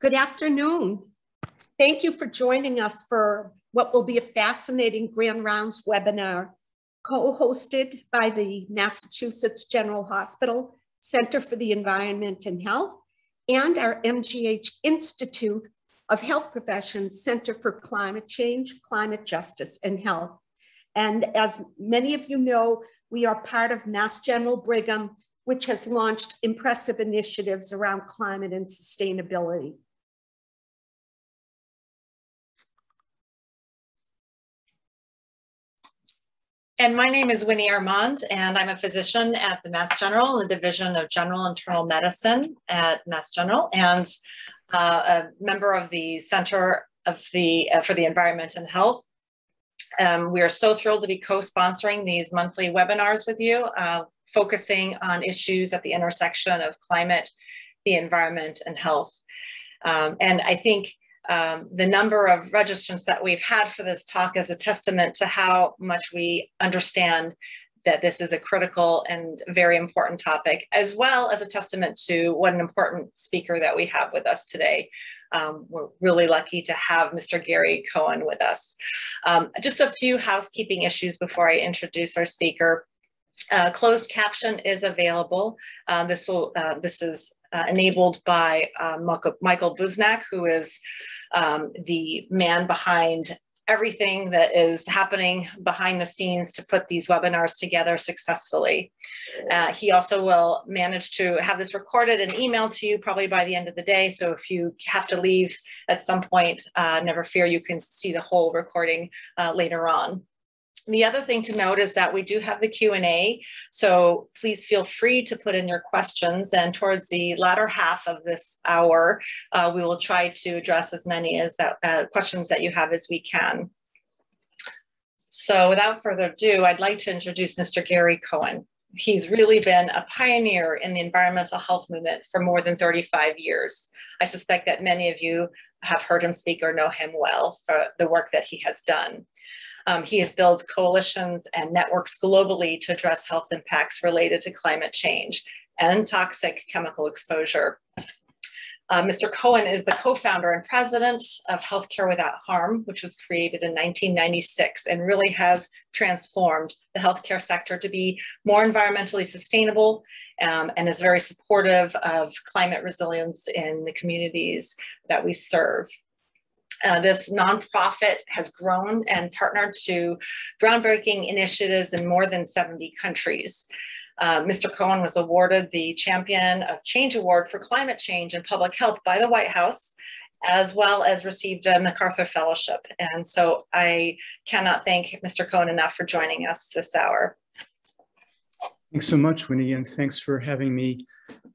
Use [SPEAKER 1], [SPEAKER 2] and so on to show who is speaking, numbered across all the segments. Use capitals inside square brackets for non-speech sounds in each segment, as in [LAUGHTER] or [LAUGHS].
[SPEAKER 1] Good afternoon. Thank you for joining us for what will be a fascinating Grand Rounds webinar co-hosted by the Massachusetts General Hospital Center for the Environment and Health and our MGH Institute of Health Professions Center for Climate Change, Climate Justice and Health. And as many of you know, we are part of Mass General Brigham, which has launched impressive initiatives around climate and sustainability.
[SPEAKER 2] And my name is Winnie Armand, and I'm a physician at the Mass General in the Division of General Internal Medicine at Mass General, and uh, a member of the Center of the uh, for the Environment and Health. Um, we are so thrilled to be co-sponsoring these monthly webinars with you, uh, focusing on issues at the intersection of climate, the environment, and health. Um, and I think um, the number of registrants that we've had for this talk is a testament to how much we understand that this is a critical and very important topic, as well as a testament to what an important speaker that we have with us today. Um, we're really lucky to have Mr. Gary Cohen with us. Um, just a few housekeeping issues before I introduce our speaker. Uh, closed caption is available. Uh, this will uh, this is uh, enabled by uh, Michael Buznak, who is um, the man behind everything that is happening behind the scenes to put these webinars together successfully. Uh, he also will manage to have this recorded and emailed to you probably by the end of the day. So if you have to leave at some point, uh, never fear, you can see the whole recording uh, later on. The other thing to note is that we do have the Q&A, so please feel free to put in your questions. And towards the latter half of this hour, uh, we will try to address as many as that, uh, questions that you have as we can. So without further ado, I'd like to introduce Mr. Gary Cohen. He's really been a pioneer in the environmental health movement for more than 35 years. I suspect that many of you have heard him speak or know him well for the work that he has done. Um, he has built coalitions and networks globally to address health impacts related to climate change and toxic chemical exposure. Uh, Mr. Cohen is the co-founder and president of Healthcare Without Harm, which was created in 1996 and really has transformed the healthcare sector to be more environmentally sustainable um, and is very supportive of climate resilience in the communities that we serve. Uh, this nonprofit has grown and partnered to groundbreaking initiatives in more than 70 countries. Uh, Mr. Cohen was awarded the Champion of Change Award for Climate Change and Public Health by the White House, as well as received a MacArthur Fellowship. And so I cannot thank Mr. Cohen enough for joining us this hour.
[SPEAKER 3] Thanks so much, Winnie, and thanks for having me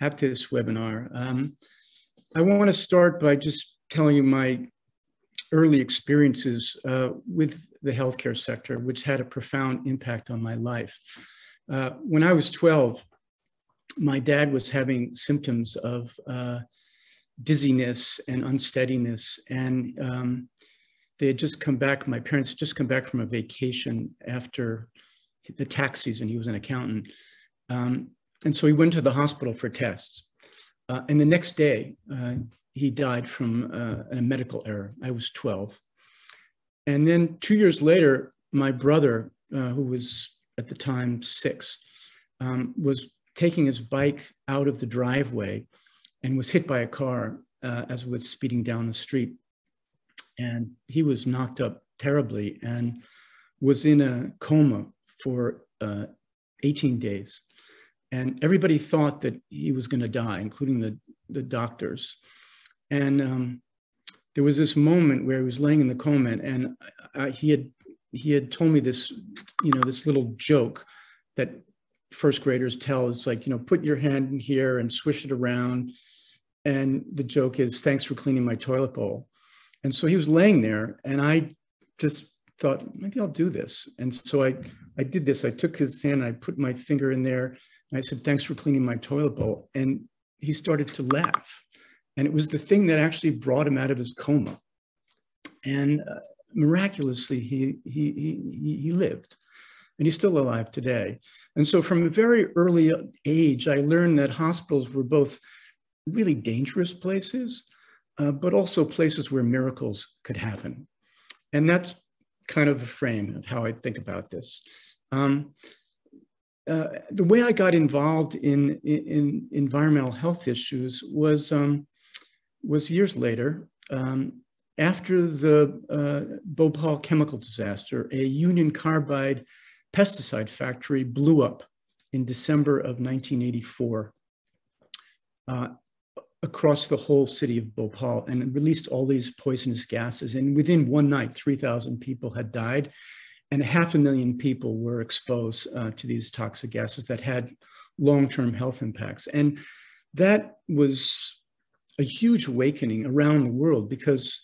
[SPEAKER 3] at this webinar. Um, I want to start by just telling you my early experiences uh, with the healthcare sector, which had a profound impact on my life. Uh, when I was 12, my dad was having symptoms of uh, dizziness and unsteadiness. And um, they had just come back, my parents had just come back from a vacation after the tax season. He was an accountant. Um, and so he went to the hospital for tests. Uh, and the next day, uh, he died from uh, a medical error. I was 12. And then two years later, my brother, uh, who was at the time six, um, was taking his bike out of the driveway and was hit by a car uh, as it was speeding down the street. And he was knocked up terribly and was in a coma for uh, 18 days. And everybody thought that he was going to die, including the, the doctors. And um, there was this moment where he was laying in the coma and I, he had he had told me this, you know, this little joke that first graders tell is like, you know, put your hand in here and swish it around. And the joke is, thanks for cleaning my toilet bowl. And so he was laying there and I just thought, maybe I'll do this. And so I, I did this. I took his hand, I put my finger in there and I said, thanks for cleaning my toilet bowl. And he started to laugh. And it was the thing that actually brought him out of his coma. And uh, miraculously, he, he, he, he lived. And he's still alive today. And so from a very early age, I learned that hospitals were both really dangerous places, uh, but also places where miracles could happen. And that's kind of the frame of how I think about this. Um, uh, the way I got involved in, in, in environmental health issues was, um, was years later. Um, after the uh, Bhopal chemical disaster, a Union Carbide pesticide factory blew up in December of 1984 uh, across the whole city of Bhopal and released all these poisonous gases. And within one night, 3,000 people had died and half a million people were exposed uh, to these toxic gases that had long-term health impacts. And that was a huge awakening around the world because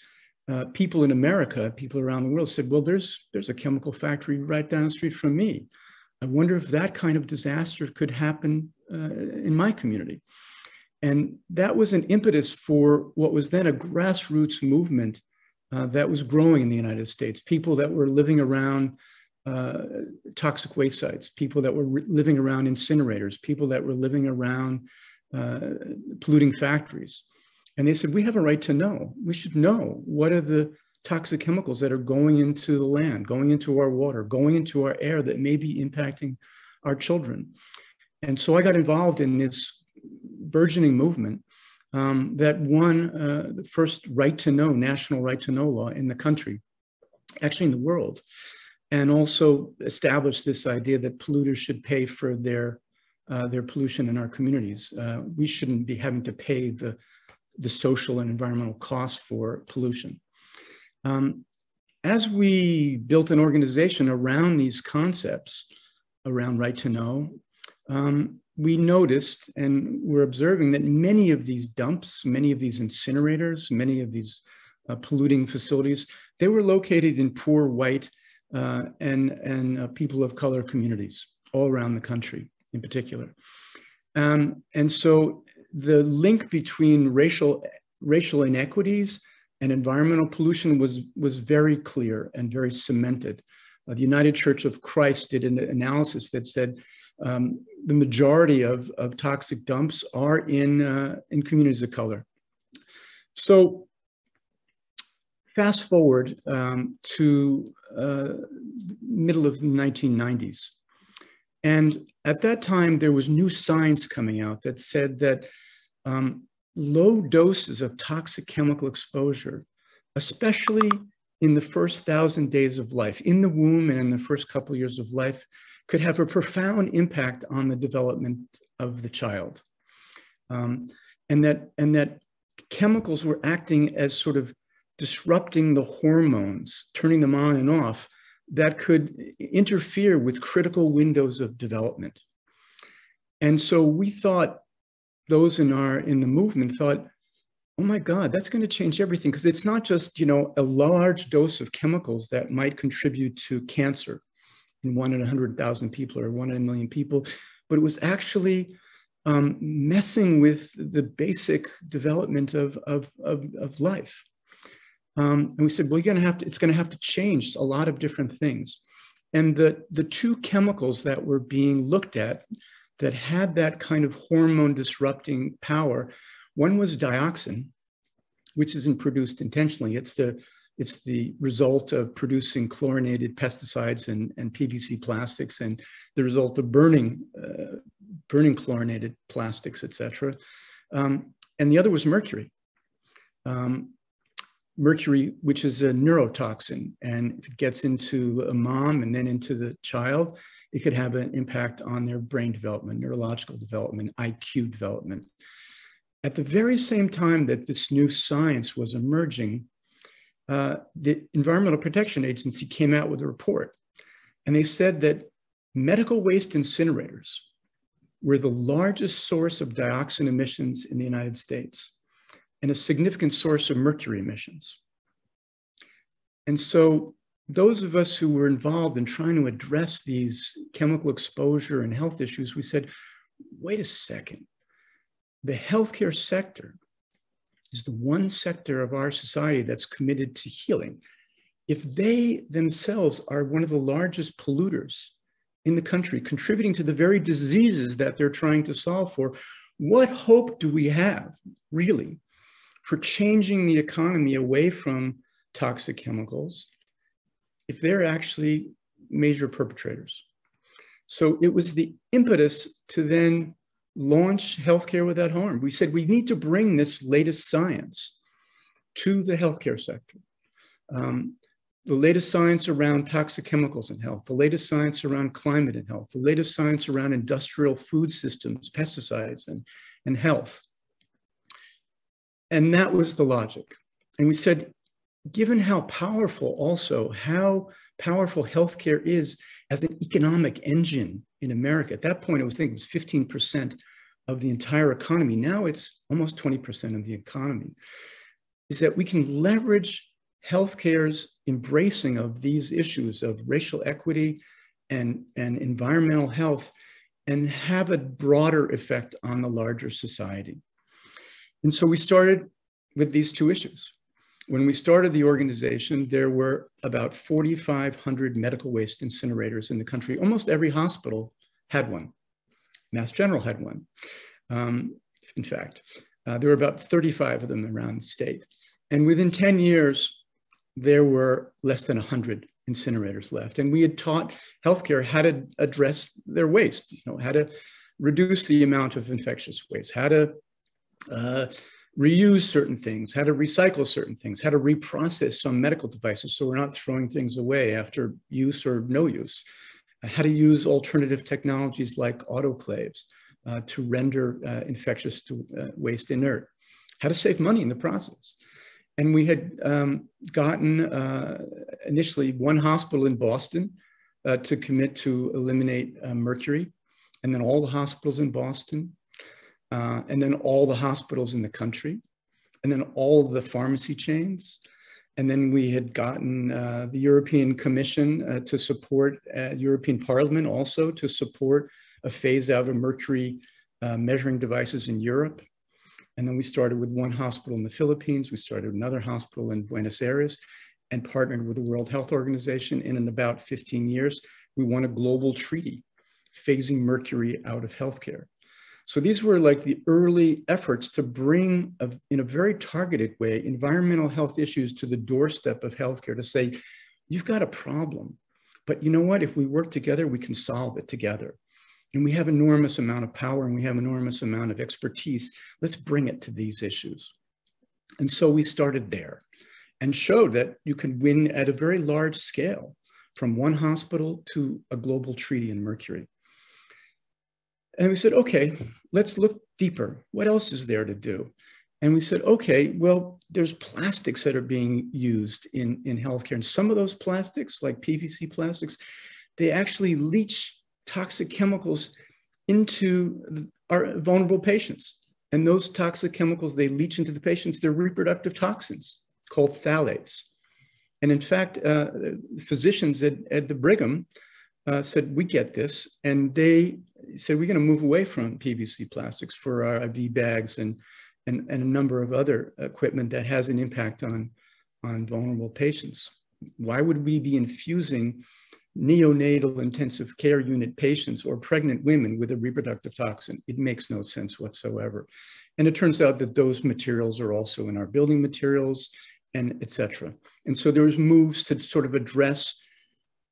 [SPEAKER 3] uh, people in America, people around the world said, well, there's, there's a chemical factory right down the street from me. I wonder if that kind of disaster could happen uh, in my community. And that was an impetus for what was then a grassroots movement uh, that was growing in the United States. People that were living around uh, toxic waste sites, people that were living around incinerators, people that were living around uh, polluting factories. And they said, we have a right to know. We should know what are the toxic chemicals that are going into the land, going into our water, going into our air that may be impacting our children. And so I got involved in this burgeoning movement um, that won uh, the first right to know, national right to know law in the country, actually in the world, and also established this idea that polluters should pay for their, uh, their pollution in our communities. Uh, we shouldn't be having to pay the, the social and environmental costs for pollution. Um, as we built an organization around these concepts, around right to know, um, we noticed and we're observing that many of these dumps, many of these incinerators, many of these uh, polluting facilities, they were located in poor white uh, and, and uh, people of color communities all around the country in particular. Um, and so the link between racial, racial inequities and environmental pollution was, was very clear and very cemented. Uh, the United Church of Christ did an analysis that said um, the majority of, of toxic dumps are in, uh, in communities of color. So fast forward um, to uh, middle of the 1990s. And at that time, there was new science coming out that said that um, low doses of toxic chemical exposure, especially in the first thousand days of life, in the womb and in the first couple years of life, could have a profound impact on the development of the child. Um, and, that, and that chemicals were acting as sort of disrupting the hormones, turning them on and off, that could interfere with critical windows of development. And so we thought, those in our in the movement thought, oh my God, that's going to change everything because it's not just you know a large dose of chemicals that might contribute to cancer in one in a 100,000 people or one in a million people, but it was actually um, messing with the basic development of, of, of, of life. Um, and we said, well, you're gonna have to, it's gonna have to change a lot of different things. And the, the two chemicals that were being looked at that had that kind of hormone disrupting power, one was dioxin, which isn't produced intentionally. It's the it's the result of producing chlorinated pesticides and, and PVC plastics and the result of burning, uh, burning chlorinated plastics, et cetera. Um, and the other was mercury. Um, mercury, which is a neurotoxin, and if it gets into a mom and then into the child, it could have an impact on their brain development, neurological development, IQ development. At the very same time that this new science was emerging, uh, the Environmental Protection Agency came out with a report. And they said that medical waste incinerators were the largest source of dioxin emissions in the United States and a significant source of mercury emissions. And so those of us who were involved in trying to address these chemical exposure and health issues, we said, wait a second, the healthcare sector is the one sector of our society that's committed to healing. If they themselves are one of the largest polluters in the country, contributing to the very diseases that they're trying to solve for, what hope do we have, really, for changing the economy away from toxic chemicals if they're actually major perpetrators. So it was the impetus to then launch healthcare without harm. We said we need to bring this latest science to the healthcare sector. Um, the latest science around toxic chemicals in health, the latest science around climate and health, the latest science around industrial food systems, pesticides and, and health. And that was the logic. And we said, given how powerful also, how powerful healthcare is as an economic engine in America. At that point, I was thinking it was 15% of the entire economy. Now it's almost 20% of the economy. Is that we can leverage healthcare's embracing of these issues of racial equity and, and environmental health and have a broader effect on the larger society. And so we started with these two issues. When we started the organization, there were about 4,500 medical waste incinerators in the country. Almost every hospital had one. Mass General had one. Um, in fact, uh, there were about 35 of them around the state. And within 10 years, there were less than 100 incinerators left. And we had taught healthcare how to address their waste, you know, how to reduce the amount of infectious waste, how to uh, reuse certain things, how to recycle certain things, how to reprocess some medical devices so we're not throwing things away after use or no use, how to use alternative technologies like autoclaves uh, to render uh, infectious to, uh, waste inert, how to save money in the process. And we had um, gotten uh, initially one hospital in Boston uh, to commit to eliminate uh, mercury, and then all the hospitals in Boston, uh, and then all the hospitals in the country, and then all the pharmacy chains. And then we had gotten uh, the European Commission uh, to support, uh, European Parliament also to support a phase out of mercury uh, measuring devices in Europe. And then we started with one hospital in the Philippines, we started another hospital in Buenos Aires, and partnered with the World Health Organization. And in about 15 years, we won a global treaty phasing mercury out of healthcare. So these were like the early efforts to bring, a, in a very targeted way, environmental health issues to the doorstep of healthcare to say, you've got a problem, but you know what? If we work together, we can solve it together. And we have enormous amount of power and we have enormous amount of expertise. Let's bring it to these issues. And so we started there and showed that you can win at a very large scale from one hospital to a global treaty in mercury. And we said, okay, let's look deeper. What else is there to do? And we said, okay, well, there's plastics that are being used in, in healthcare. And some of those plastics, like PVC plastics, they actually leach toxic chemicals into our vulnerable patients. And those toxic chemicals they leach into the patients, they're reproductive toxins called phthalates. And in fact, uh, physicians at, at the Brigham uh, said, we get this. And they said, we're going to move away from PVC plastics for our IV bags and, and, and a number of other equipment that has an impact on, on vulnerable patients. Why would we be infusing neonatal intensive care unit patients or pregnant women with a reproductive toxin? It makes no sense whatsoever. And it turns out that those materials are also in our building materials and et cetera. And so there's moves to sort of address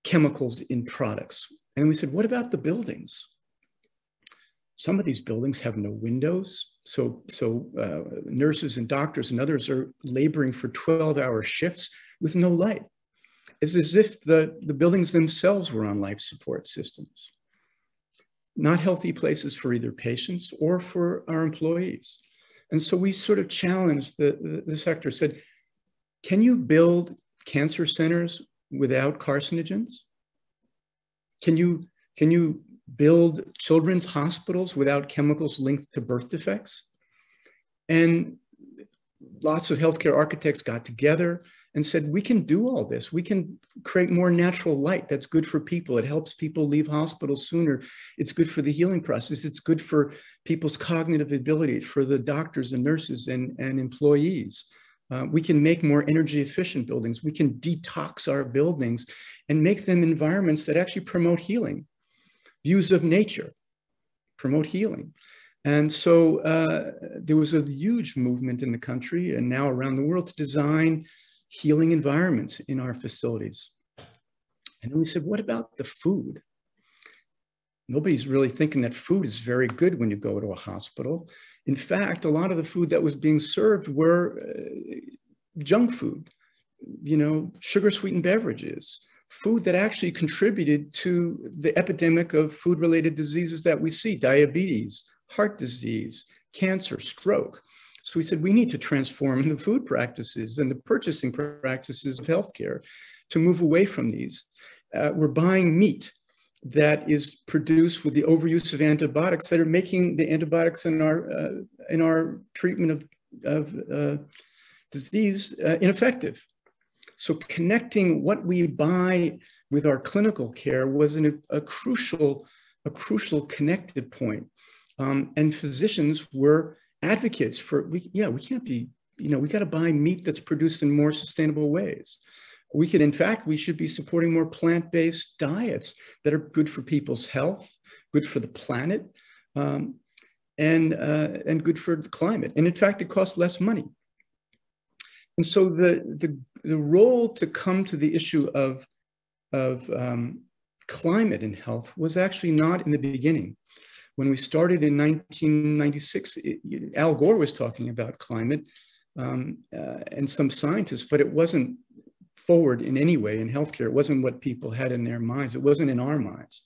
[SPEAKER 3] chemicals in products. And we said, what about the buildings? Some of these buildings have no windows. So, so uh, nurses and doctors and others are laboring for 12 hour shifts with no light. It's as if the, the buildings themselves were on life support systems. Not healthy places for either patients or for our employees. And so we sort of challenged the, the, the sector, said, can you build cancer centers without carcinogens? Can you, can you build children's hospitals without chemicals linked to birth defects? And lots of healthcare architects got together and said, we can do all this. We can create more natural light that's good for people. It helps people leave hospitals sooner. It's good for the healing process. It's good for people's cognitive ability, for the doctors and nurses and, and employees. Uh, we can make more energy efficient buildings. We can detox our buildings and make them environments that actually promote healing. Views of nature promote healing. And so uh, there was a huge movement in the country and now around the world to design healing environments in our facilities. And then we said, what about the food? Nobody's really thinking that food is very good when you go to a hospital. In fact, a lot of the food that was being served were uh, junk food, you know, sugar sweetened beverages, food that actually contributed to the epidemic of food related diseases that we see diabetes, heart disease, cancer, stroke. So we said we need to transform the food practices and the purchasing practices of healthcare to move away from these. Uh, we're buying meat that is produced with the overuse of antibiotics that are making the antibiotics in our uh, in our treatment of, of uh, disease uh, ineffective. So connecting what we buy with our clinical care was an, a crucial a crucial connected point. Um, and physicians were advocates for, we, yeah, we can't be, you know, we got to buy meat that's produced in more sustainable ways. We could, in fact, we should be supporting more plant-based diets that are good for people's health, good for the planet, um, and, uh, and good for the climate. And in fact, it costs less money. And so the, the, the role to come to the issue of, of um, climate and health was actually not in the beginning. When we started in 1996, it, Al Gore was talking about climate um, uh, and some scientists, but it wasn't forward in any way in healthcare. It wasn't what people had in their minds. It wasn't in our minds.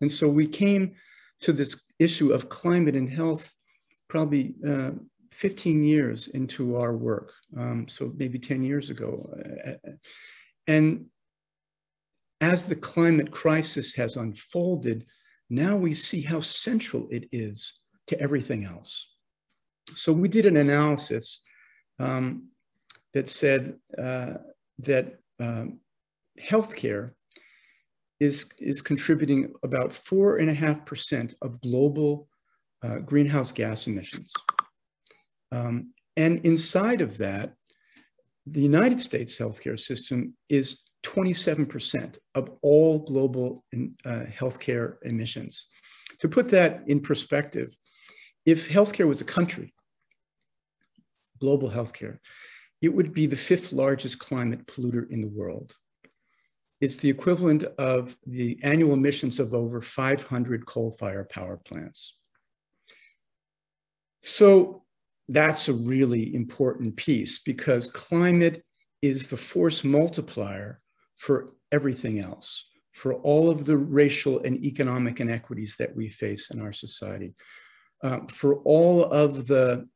[SPEAKER 3] And so we came to this issue of climate and health probably uh, 15 years into our work. Um, so maybe 10 years ago. Uh, and as the climate crisis has unfolded, now we see how central it is to everything else. So we did an analysis um, that said uh, that um, healthcare is, is contributing about four and a half percent of global uh, greenhouse gas emissions. Um, and inside of that, the United States healthcare system is 27% of all global uh, healthcare emissions. To put that in perspective, if healthcare was a country, global healthcare, it would be the fifth largest climate polluter in the world. It's the equivalent of the annual emissions of over 500 coal-fired power plants. So that's a really important piece because climate is the force multiplier for everything else, for all of the racial and economic inequities that we face in our society, uh, for all of the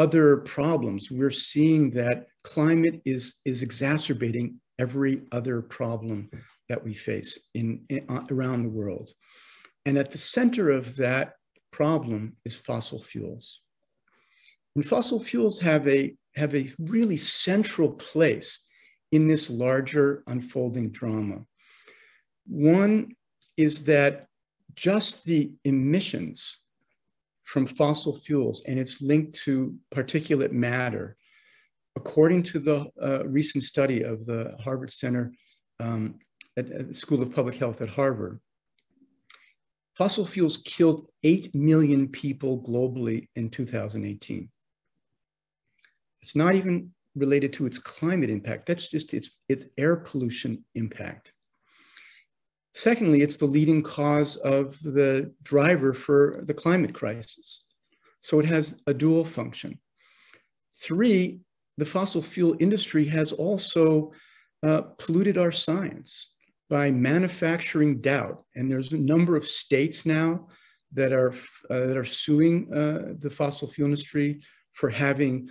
[SPEAKER 3] other problems, we're seeing that climate is, is exacerbating every other problem that we face in, in uh, around the world. And at the center of that problem is fossil fuels. And fossil fuels have a, have a really central place in this larger unfolding drama. One is that just the emissions from fossil fuels and its linked to particulate matter, according to the uh, recent study of the Harvard Center um, at, at School of Public Health at Harvard, fossil fuels killed 8 million people globally in 2018. It's not even related to its climate impact. That's just its, its air pollution impact. Secondly, it's the leading cause of the driver for the climate crisis. So it has a dual function. Three, the fossil fuel industry has also uh, polluted our science by manufacturing doubt. And there's a number of states now that are, uh, that are suing uh, the fossil fuel industry for having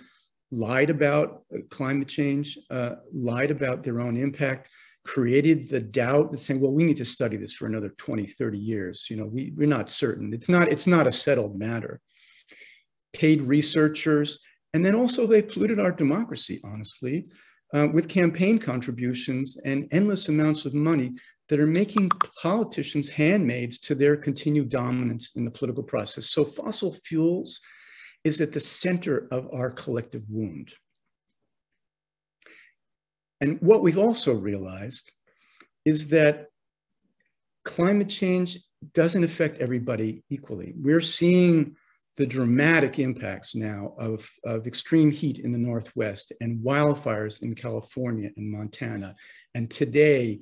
[SPEAKER 3] lied about uh, climate change, uh, lied about their own impact, created the doubt that saying, well, we need to study this for another 20, 30 years. You know, we, we're not certain. It's not, it's not a settled matter. Paid researchers, and then also they polluted our democracy, honestly, uh, with campaign contributions and endless amounts of money that are making politicians handmaids to their continued dominance in the political process. So fossil fuels is at the center of our collective wound. And what we've also realized is that climate change doesn't affect everybody equally. We're seeing the dramatic impacts now of, of extreme heat in the Northwest and wildfires in California and Montana. And today,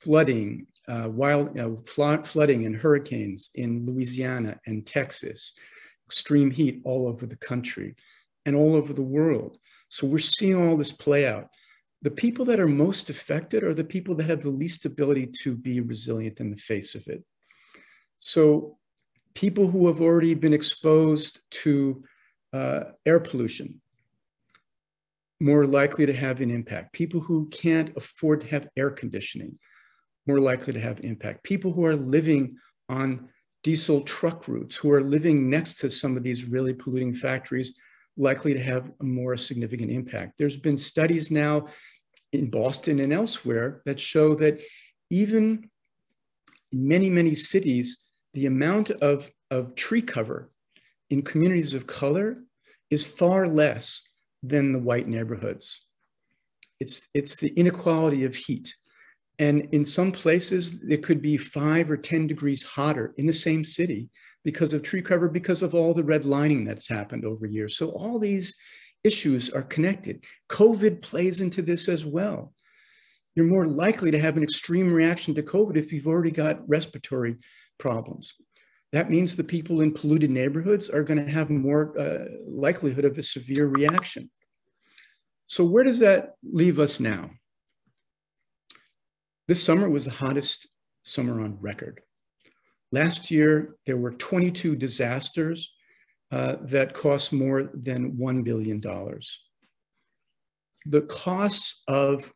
[SPEAKER 3] flooding, uh, wild, uh, flood, flooding and hurricanes in Louisiana and Texas, extreme heat all over the country and all over the world. So we're seeing all this play out. The people that are most affected are the people that have the least ability to be resilient in the face of it. So people who have already been exposed to uh, air pollution, more likely to have an impact. People who can't afford to have air conditioning, more likely to have impact. People who are living on diesel truck routes, who are living next to some of these really polluting factories, likely to have a more significant impact. There's been studies now in Boston and elsewhere that show that even in many, many cities, the amount of, of tree cover in communities of color is far less than the white neighborhoods. It's, it's the inequality of heat. And in some places, it could be five or 10 degrees hotter in the same city because of tree cover, because of all the redlining that's happened over years. So all these issues are connected. COVID plays into this as well. You're more likely to have an extreme reaction to COVID if you've already got respiratory problems. That means the people in polluted neighborhoods are going to have more uh, likelihood of a severe reaction. So where does that leave us now? This summer was the hottest summer on record. Last year, there were 22 disasters uh, that cost more than $1 billion. The costs of,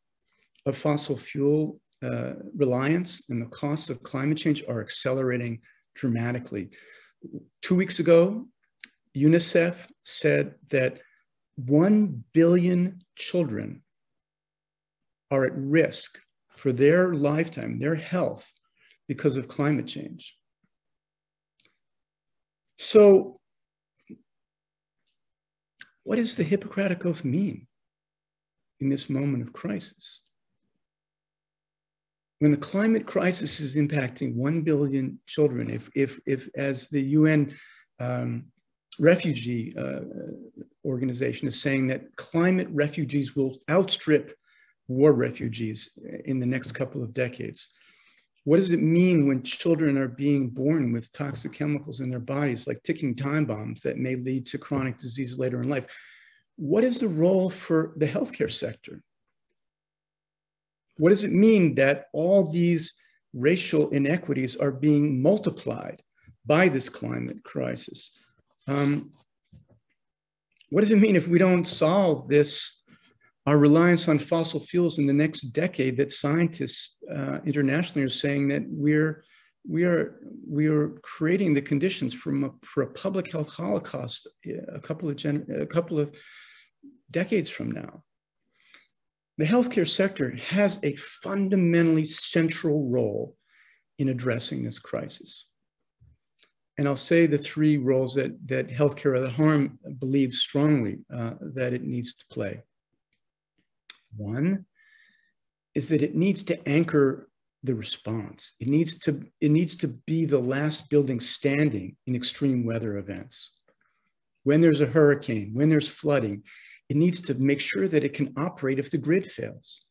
[SPEAKER 3] of fossil fuel uh, reliance and the costs of climate change are accelerating dramatically. Two weeks ago, UNICEF said that 1 billion children are at risk for their lifetime, their health, because of climate change. So, what does the Hippocratic Oath mean in this moment of crisis? when the climate crisis is impacting 1 billion children, if, if, if as the UN um, refugee uh, organization is saying that climate refugees will outstrip war refugees in the next couple of decades. What does it mean when children are being born with toxic chemicals in their bodies, like ticking time bombs that may lead to chronic disease later in life? What is the role for the healthcare sector? What does it mean that all these racial inequities are being multiplied by this climate crisis? Um, what does it mean if we don't solve this, our reliance on fossil fuels in the next decade that scientists uh, internationally are saying that we're, we are, we are creating the conditions for a, for a public health holocaust a couple of, gen, a couple of decades from now the healthcare sector has a fundamentally central role in addressing this crisis. And I'll say the three roles that, that Healthcare Without Harm believes strongly uh, that it needs to play. One is that it needs to anchor the response. It needs to, it needs to be the last building standing in extreme weather events. When there's a hurricane, when there's flooding, it needs to make sure that it can operate if the grid fails.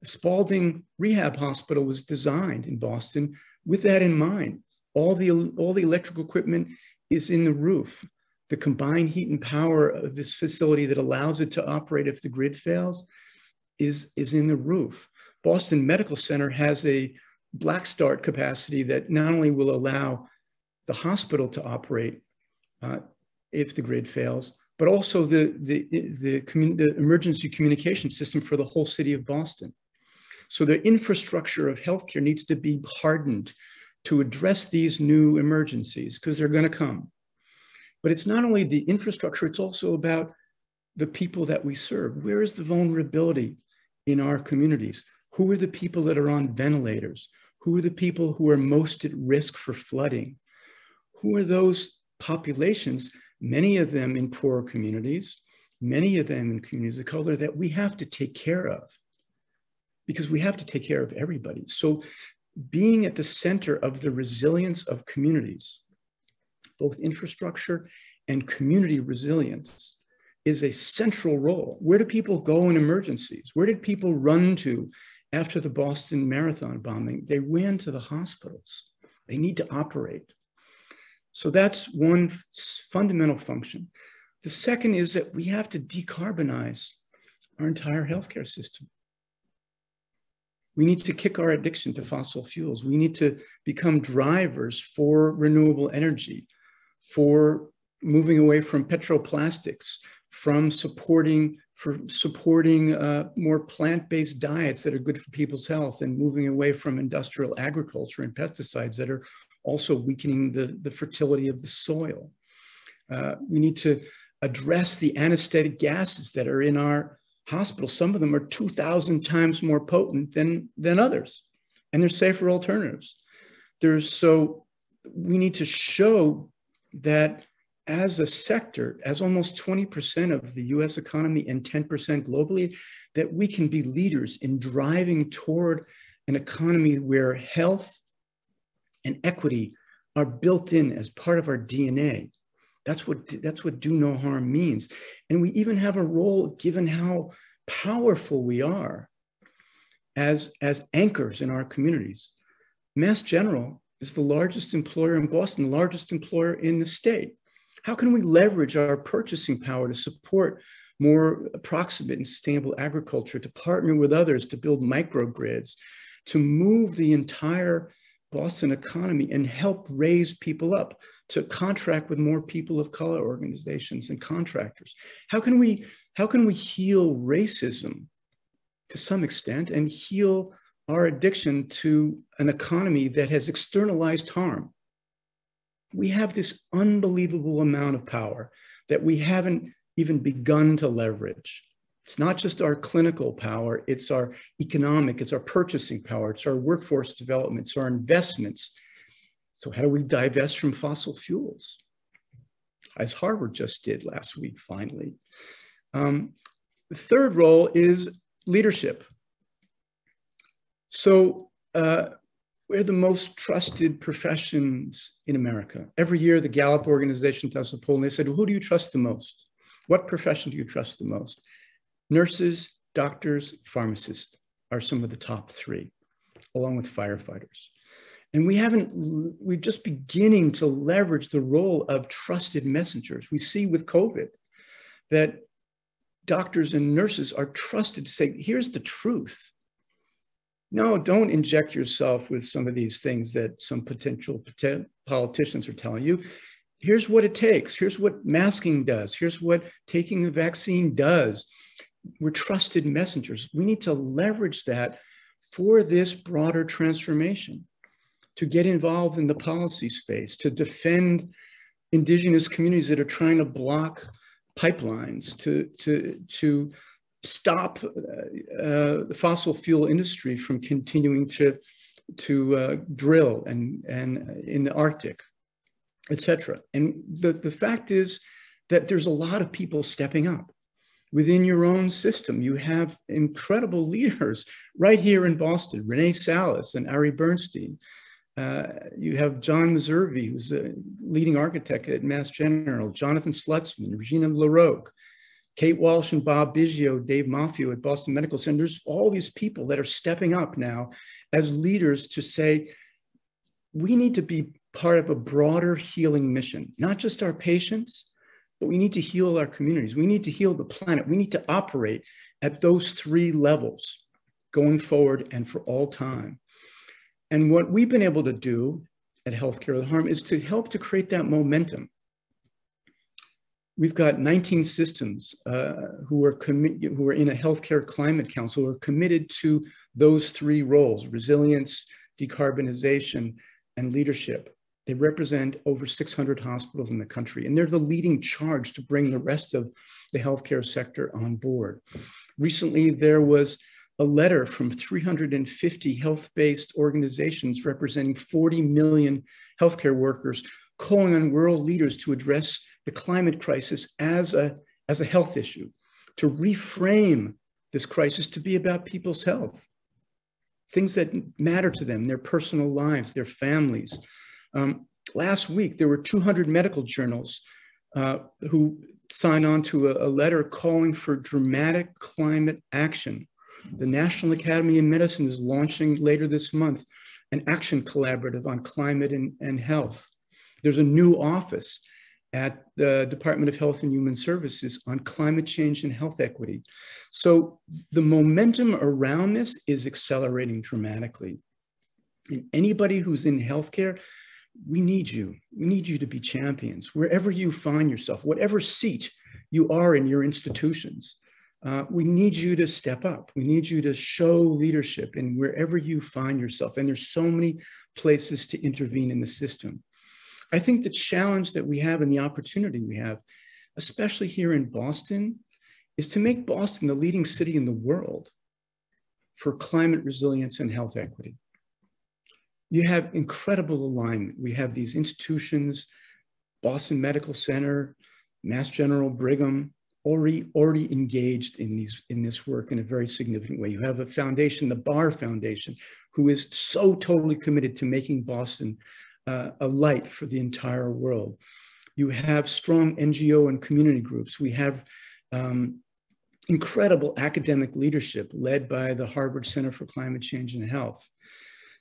[SPEAKER 3] The Spaulding Rehab Hospital was designed in Boston with that in mind. All the, all the electrical equipment is in the roof. The combined heat and power of this facility that allows it to operate if the grid fails is, is in the roof. Boston Medical Center has a black start capacity that not only will allow the hospital to operate uh, if the grid fails, but also the, the, the, the, emergency communication system for the whole city of Boston. So the infrastructure of healthcare needs to be hardened to address these new emergencies because they're going to come. But it's not only the infrastructure, it's also about the people that we serve. Where is the vulnerability in our communities? Who are the people that are on ventilators? Who are the people who are most at risk for flooding? Who are those populations many of them in poorer communities, many of them in communities of color that we have to take care of because we have to take care of everybody. So being at the center of the resilience of communities, both infrastructure and community resilience is a central role. Where do people go in emergencies? Where did people run to after the Boston Marathon bombing? They ran to the hospitals. They need to operate. So that's one fundamental function. The second is that we have to decarbonize our entire healthcare system. We need to kick our addiction to fossil fuels. We need to become drivers for renewable energy, for moving away from petroplastics, from supporting for supporting uh, more plant-based diets that are good for people's health and moving away from industrial agriculture and pesticides that are also weakening the, the fertility of the soil. Uh, we need to address the anesthetic gases that are in our hospitals. Some of them are 2,000 times more potent than, than others, and they're safer alternatives. There's so we need to show that as a sector, as almost 20% of the US economy and 10% globally, that we can be leaders in driving toward an economy where health and equity are built in as part of our DNA. That's what, that's what do no harm means. And we even have a role given how powerful we are as, as anchors in our communities. Mass General is the largest employer in Boston, the largest employer in the state. How can we leverage our purchasing power to support more approximate and sustainable agriculture, to partner with others to build microgrids, to move the entire Boston economy and help raise people up to contract with more people of color organizations and contractors? How can we, how can we heal racism to some extent and heal our addiction to an economy that has externalized harm? We have this unbelievable amount of power that we haven't even begun to leverage. It's not just our clinical power, it's our economic, it's our purchasing power, it's our workforce development, it's our investments. So, how do we divest from fossil fuels? As Harvard just did last week, finally. Um, the third role is leadership. So, uh, we're the most trusted professions in America. Every year, the Gallup organization does a poll and they said, well, Who do you trust the most? What profession do you trust the most? Nurses, doctors, pharmacists are some of the top three, along with firefighters. And we haven't, we're just beginning to leverage the role of trusted messengers. We see with COVID that doctors and nurses are trusted to say, here's the truth. No, don't inject yourself with some of these things that some potential politicians are telling you. Here's what it takes. Here's what masking does. Here's what taking the vaccine does we're trusted messengers. We need to leverage that for this broader transformation, to get involved in the policy space, to defend indigenous communities that are trying to block pipelines, to, to, to stop uh, uh, the fossil fuel industry from continuing to, to uh, drill and, and in the Arctic, etc. And the, the fact is that there's a lot of people stepping up within your own system. You have incredible leaders [LAUGHS] right here in Boston, Renee Salas and Ari Bernstein. Uh, you have John Meservey, who's a leading architect at Mass General, Jonathan Slutzman, Regina LaRocque, Kate Walsh and Bob Biggio, Dave Maffio at Boston Medical Center. There's all these people that are stepping up now as leaders to say, we need to be part of a broader healing mission, not just our patients, but we need to heal our communities. We need to heal the planet. We need to operate at those three levels going forward and for all time. And what we've been able to do at Healthcare with Harm is to help to create that momentum. We've got 19 systems uh, who are who are in a healthcare climate council who are committed to those three roles: resilience, decarbonization, and leadership. They represent over 600 hospitals in the country, and they're the leading charge to bring the rest of the healthcare sector on board. Recently, there was a letter from 350 health-based organizations representing 40 million healthcare workers calling on world leaders to address the climate crisis as a, as a health issue, to reframe this crisis to be about people's health, things that matter to them, their personal lives, their families, um, last week, there were 200 medical journals uh, who signed on to a, a letter calling for dramatic climate action. The National Academy of Medicine is launching later this month an action collaborative on climate and, and health. There's a new office at the Department of Health and Human Services on climate change and health equity. So the momentum around this is accelerating dramatically. And anybody who's in healthcare, we need you. We need you to be champions wherever you find yourself, whatever seat you are in your institutions. Uh, we need you to step up. We need you to show leadership in wherever you find yourself. And there's so many places to intervene in the system. I think the challenge that we have and the opportunity we have, especially here in Boston, is to make Boston the leading city in the world for climate resilience and health equity you have incredible alignment. We have these institutions, Boston Medical Center, Mass General Brigham, already, already engaged in, these, in this work in a very significant way. You have a foundation, the Barr Foundation, who is so totally committed to making Boston uh, a light for the entire world. You have strong NGO and community groups. We have um, incredible academic leadership led by the Harvard Center for Climate Change and Health.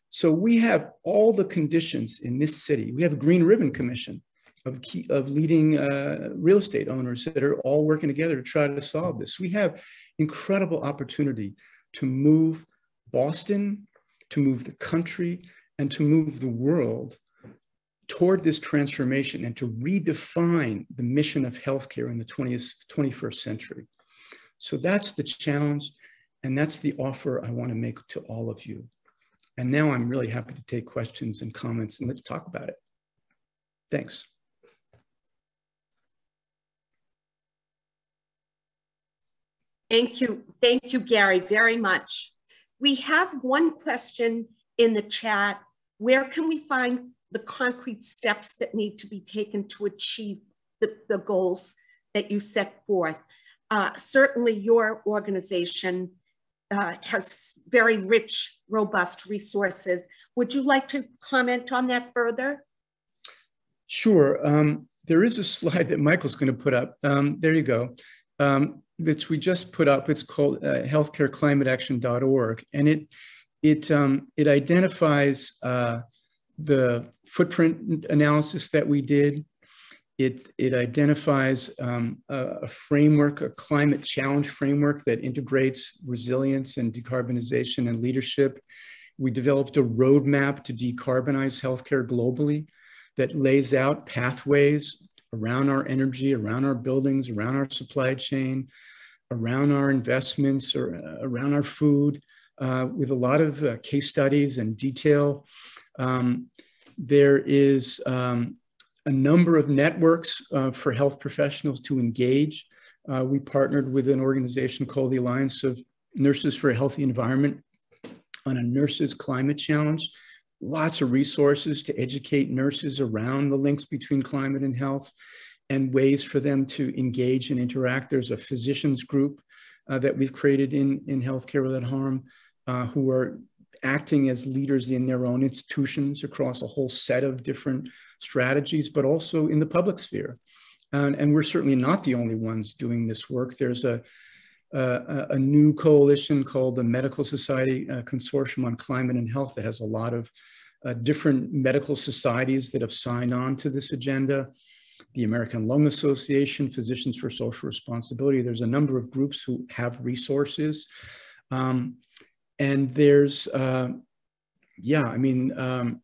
[SPEAKER 3] So we have all the conditions in this city. We have a green ribbon commission of, key, of leading uh, real estate owners that are all working together to try to solve this. We have incredible opportunity to move Boston, to move the country, and to move the world toward this transformation and to redefine the mission of healthcare in the 20th, 21st century. So that's the challenge, and that's the offer I want to make to all of you. And now I'm really happy to take questions and comments and let's talk about it. Thanks.
[SPEAKER 1] Thank you. Thank you, Gary, very much. We have one question in the chat. Where can we find the concrete steps that need to be taken to achieve the, the goals that you set forth? Uh, certainly your organization uh, has very rich, robust resources. Would you like to comment on that further?
[SPEAKER 3] Sure. Um, there is a slide that Michael's going to put up. Um, there you go. Um, that we just put up. It's called uh, healthcareclimateaction.org, and it it um, it identifies uh, the footprint analysis that we did. It, it identifies um, a, a, framework, a climate challenge framework that integrates resilience and decarbonization and leadership. We developed a roadmap to decarbonize healthcare globally that lays out pathways around our energy, around our buildings, around our supply chain, around our investments, or uh, around our food, uh, with a lot of uh, case studies and detail. Um, there is um, a number of networks uh, for health professionals to engage. Uh, we partnered with an organization called the Alliance of Nurses for a Healthy Environment on a nurses climate challenge. Lots of resources to educate nurses around the links between climate and health and ways for them to engage and interact. There's a physicians group uh, that we've created in, in Healthcare Without Harm uh, who are acting as leaders in their own institutions across a whole set of different strategies, but also in the public sphere. And, and we're certainly not the only ones doing this work. There's a, a, a new coalition called the Medical Society uh, Consortium on Climate and Health that has a lot of uh, different medical societies that have signed on to this agenda. The American Lung Association, Physicians for Social Responsibility. There's a number of groups who have resources. Um, and there's, uh, yeah, I mean, um,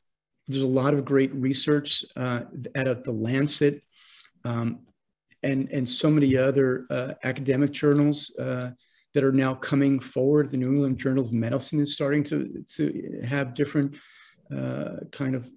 [SPEAKER 3] there's a lot of great research uh, of the Lancet um, and, and so many other uh, academic journals uh, that are now coming forward. The New England Journal of Medicine is starting to, to have different uh, kind of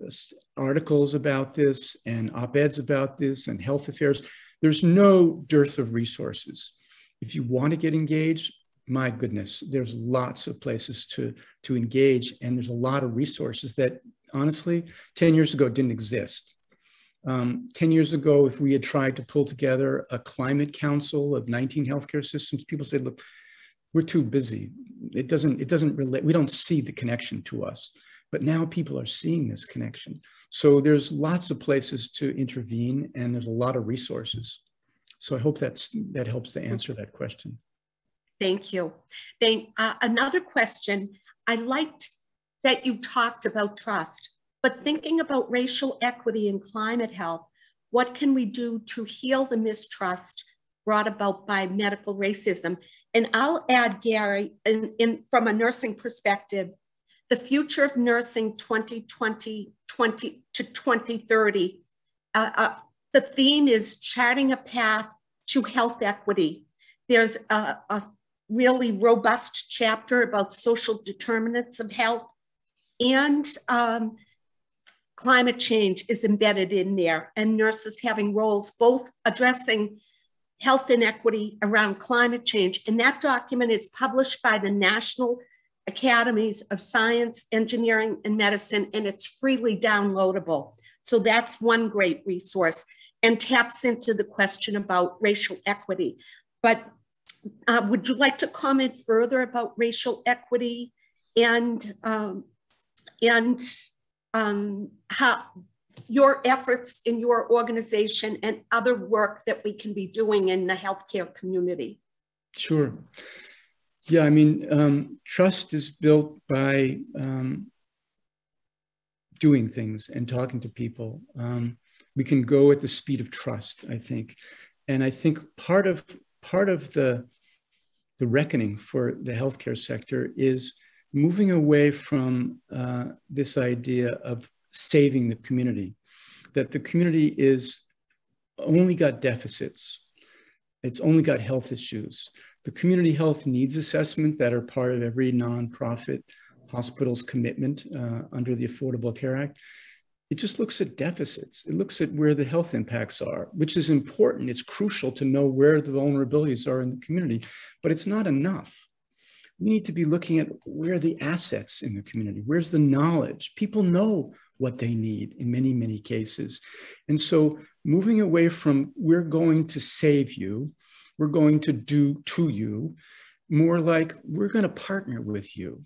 [SPEAKER 3] articles about this and op-eds about this and health affairs. There's no dearth of resources. If you want to get engaged, my goodness, there's lots of places to, to engage and there's a lot of resources that honestly, 10 years ago didn't exist. Um, 10 years ago, if we had tried to pull together a climate council of 19 healthcare systems, people said, look, we're too busy. It doesn't, it doesn't relate, we don't see the connection to us. But now people are seeing this connection. So there's lots of places to intervene and there's a lot of resources. So I hope that's, that helps to answer that question.
[SPEAKER 1] Thank you. Thank, uh, another question, I liked that you talked about trust, but thinking about racial equity and climate health, what can we do to heal the mistrust brought about by medical racism? And I'll add, Gary, in, in, from a nursing perspective, the future of nursing 2020 20 to 2030, uh, uh, the theme is charting a path to health equity. There's a, a really robust chapter about social determinants of health and um, climate change is embedded in there and nurses having roles both addressing health inequity around climate change. And that document is published by the National Academies of Science, Engineering, and Medicine, and it's freely downloadable. So that's one great resource and taps into the question about racial equity. But uh, would you like to comment further about racial equity and, um, and um, how your efforts in your organization and other work that we can be doing in the healthcare community?
[SPEAKER 3] Sure. Yeah, I mean, um, trust is built by um, doing things and talking to people. Um, we can go at the speed of trust, I think, and I think part of part of the the reckoning for the healthcare sector is moving away from uh, this idea of saving the community, that the community is only got deficits, it's only got health issues the community health needs assessment that are part of every nonprofit hospital's commitment uh, under the Affordable Care Act. It just looks at deficits. It looks at where the health impacts are, which is important. It's crucial to know where the vulnerabilities are in the community, but it's not enough. We need to be looking at where the assets in the community, where's the knowledge? People know what they need in many, many cases. And so moving away from we're going to save you we're going to do to you, more like we're going to partner with you.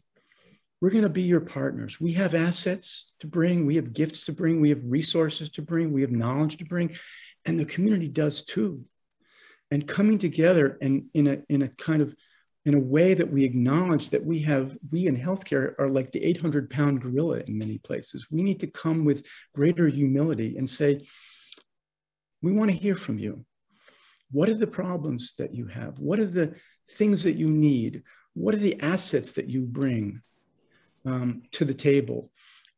[SPEAKER 3] We're going to be your partners. We have assets to bring, we have gifts to bring, we have resources to bring, we have knowledge to bring, and the community does too. And coming together and in a in a kind of in a way that we acknowledge that we have, we in healthcare are like the 800 pound gorilla in many places. We need to come with greater humility and say, we want to hear from you. What are the problems that you have? What are the things that you need? What are the assets that you bring um, to the table?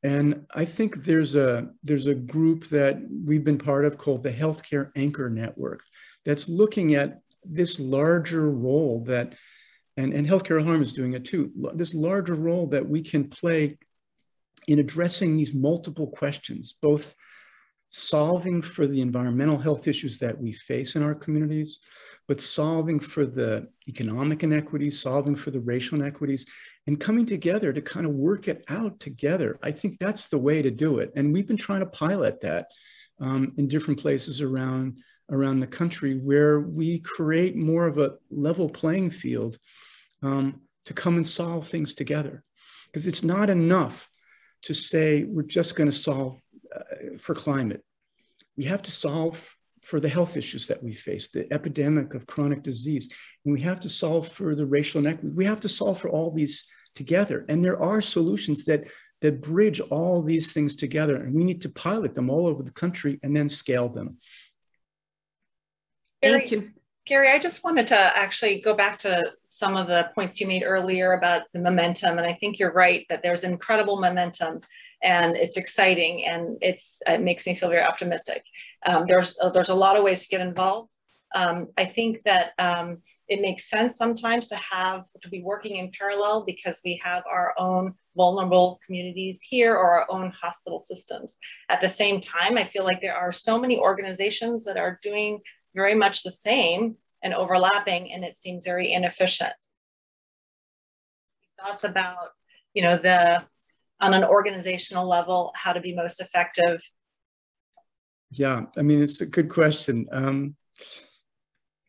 [SPEAKER 3] And I think there's a there's a group that we've been part of called the Healthcare Anchor Network that's looking at this larger role that, and, and Healthcare Harm is doing it too, this larger role that we can play in addressing these multiple questions, both solving for the environmental health issues that we face in our communities, but solving for the economic inequities, solving for the racial inequities, and coming together to kind of work it out together. I think that's the way to do it. And we've been trying to pilot that um, in different places around, around the country where we create more of a level playing field um, to come and solve things together. Because it's not enough to say we're just going to solve uh, for climate. We have to solve for the health issues that we face, the epidemic of chronic disease, and we have to solve for the racial inequity. We have to solve for all these together. And there are solutions that, that bridge all these things together, and we need to pilot them all over the country and then scale them.
[SPEAKER 1] Thank you.
[SPEAKER 2] Gary, I just wanted to actually go back to some of the points you made earlier about the momentum. And I think you're right that there's incredible momentum and it's exciting and it's, it makes me feel very optimistic. Um, there's, uh, there's a lot of ways to get involved. Um, I think that um, it makes sense sometimes to have to be working in parallel because we have our own vulnerable communities here or our own hospital systems. At the same time, I feel like there are so many organizations that are doing very much the same and overlapping, and it seems very inefficient. Thoughts about, you know, the on an organizational level, how to be most effective?
[SPEAKER 3] Yeah, I mean, it's a good question. Um,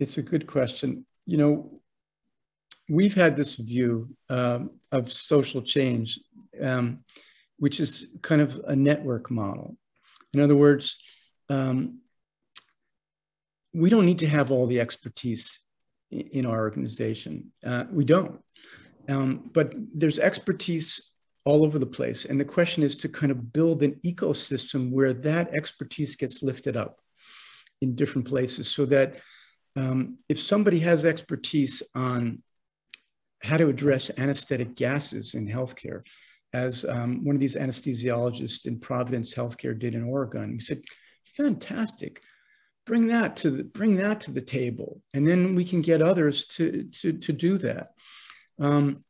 [SPEAKER 3] it's a good question. You know, we've had this view um, of social change um, which is kind of a network model. In other words, um, we don't need to have all the expertise in our organization. Uh, we don't. Um, but there's expertise all over the place. And the question is to kind of build an ecosystem where that expertise gets lifted up in different places so that um, if somebody has expertise on how to address anesthetic gases in healthcare, as um, one of these anesthesiologists in Providence Healthcare did in Oregon, he said, fantastic bring that to the, bring that to the table, and then we can get others to to to do that. Um,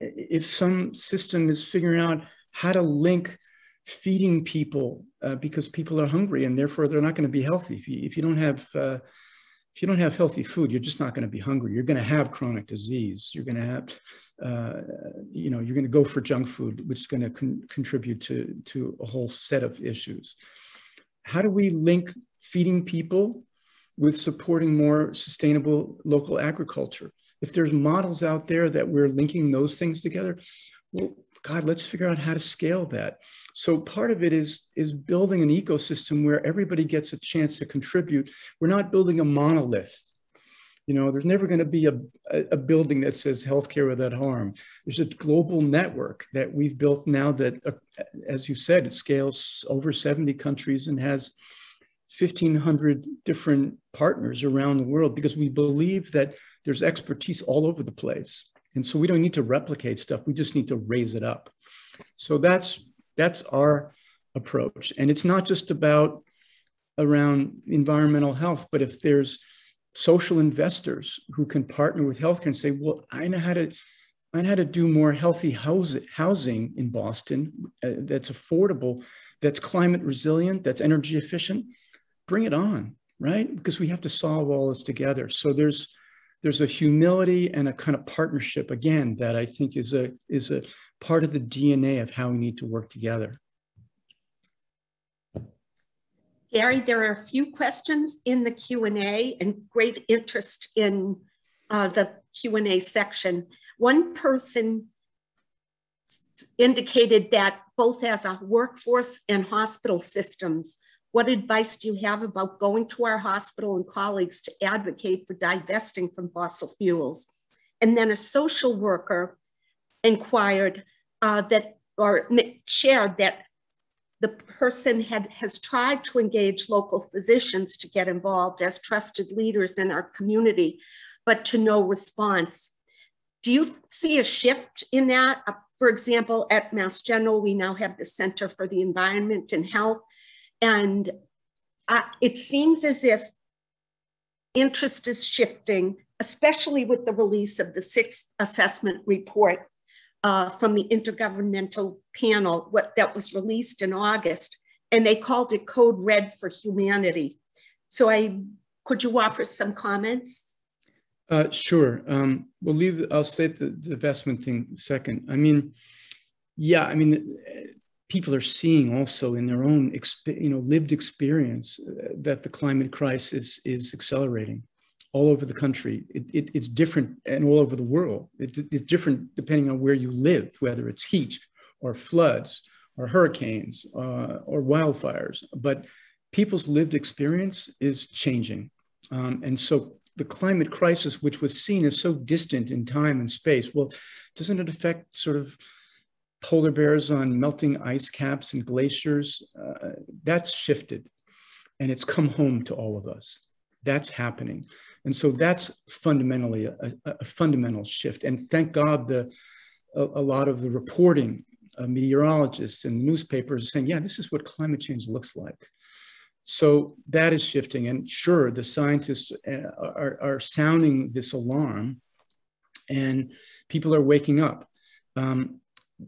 [SPEAKER 3] if some system is figuring out how to link feeding people uh, because people are hungry and therefore they're not going to be healthy. If you, if you don't have uh, if you don't have healthy food, you're just not going to be hungry. You're going to have chronic disease. You're going to have, uh, you know, you're going to go for junk food, which is going to con contribute to to a whole set of issues. How do we link feeding people with supporting more sustainable local agriculture. If there's models out there that we're linking those things together, well, God, let's figure out how to scale that. So part of it is, is building an ecosystem where everybody gets a chance to contribute. We're not building a monolith. You know, there's never going to be a, a building that says healthcare without harm. There's a global network that we've built now that, uh, as you said, it scales over 70 countries and has 1,500 different partners around the world because we believe that there's expertise all over the place. And so we don't need to replicate stuff. We just need to raise it up. So that's that's our approach. And it's not just about around environmental health, but if there's social investors who can partner with healthcare and say, well, I know how to I know how to do more healthy housing in Boston uh, that's affordable, that's climate resilient, that's energy efficient bring it on, right? Because we have to solve all this together. So there's there's a humility and a kind of partnership again that I think is a is a part of the DNA of how we need to work together.
[SPEAKER 1] Gary, there are a few questions in the Q&A and great interest in uh, the Q&A section. One person indicated that both as a workforce and hospital systems, what advice do you have about going to our hospital and colleagues to advocate for divesting from fossil fuels? And then a social worker inquired uh, that or shared that the person had has tried to engage local physicians to get involved as trusted leaders in our community, but to no response. Do you see a shift in that? Uh, for example, at Mass General, we now have the Center for the Environment and Health and uh, it seems as if interest is shifting, especially with the release of the sixth assessment report uh, from the Intergovernmental Panel what, that was released in August. And they called it Code Red for Humanity. So I could you offer some comments?
[SPEAKER 3] Uh, sure. Um, we'll leave. I'll say the, the investment thing second. I mean, yeah. I mean, people are seeing also in their own you know lived experience uh, that the climate crisis is accelerating all over the country. It, it, it's different and all over the world. It, it's different depending on where you live whether it's heat or floods or hurricanes uh, or wildfires. But people's lived experience is changing. Um, and so the climate crisis which was seen as so distant in time and space well doesn't it affect sort of polar bears on melting ice caps and glaciers, uh, that's shifted and it's come home to all of us. That's happening. And so that's fundamentally a, a, a fundamental shift. And thank God the, a, a lot of the reporting, uh, meteorologists and newspapers saying, yeah, this is what climate change looks like. So that is shifting. And sure, the scientists uh, are, are sounding this alarm and people are waking up. Um,